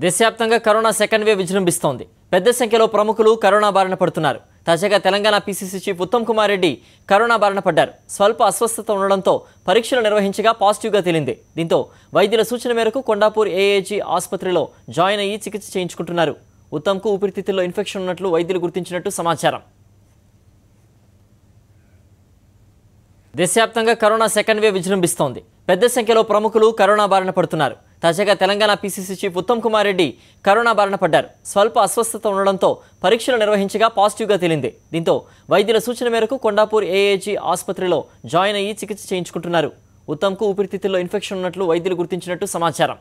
దేశవ్యాప్తంగా corona second wave విజృంభిస్తోంది. పెద్ద సంఖ్యలో ప్రముఖులు కరోనా బారిన పడుతున్నారు. తాజాగా Telangana PCC chief Uttam Kumar Reddy corona బారిన పడ్డారు. స్వల్ప అస్వస్థత ఉండడంతో పరీక్షలు నిర్వహించగా పాజిటివ్గా తేలింది. దీంతో వైద్యుల సూచన మేరకు కొండాపూర్ ఏఏజీ ఆసుపత్రిలో జాయిన్ అయ్యి చికిత్స చేయించుకుంటున్నారు. ఉత్తమ్కు ఊపిరితిత్తుల్లో ఇన్ఫెక్షన్ ఉన్నట్లు వైద్యులు గుర్తించినట్టు సమాచారం. దేశవ్యాప్తంగా కరోనా సెకండ్ వేవ్ విజృంభిస్తోంది. పెద్ద సంఖ్యలో ప్రముఖులు కరోనా బారిన పడుతున్నారు. తాజాగా Telangana PCC chief Uttam Kumar Reddy corona బారిన పడ్డారు. స్వల్ప అస్వస్థత ఉండడంతో పరీక్షలు నిర్వహించగా పాజిటివ్గా తేలింది. దీంతో వైద్యుల సూచన మేరకు కొండాపూర్ ఏఏజీ ఆసుపత్రిలో జాయిన్ అయ్యి చికిత్స చేయించుకుంటున్నారు. ఉత్తమ్కు ఊపిరితిత్తుల్లో ఇన్ఫెక్షన్ ఉన్నట్లు వైద్యులు గుర్తించినట్టు సమాచారం.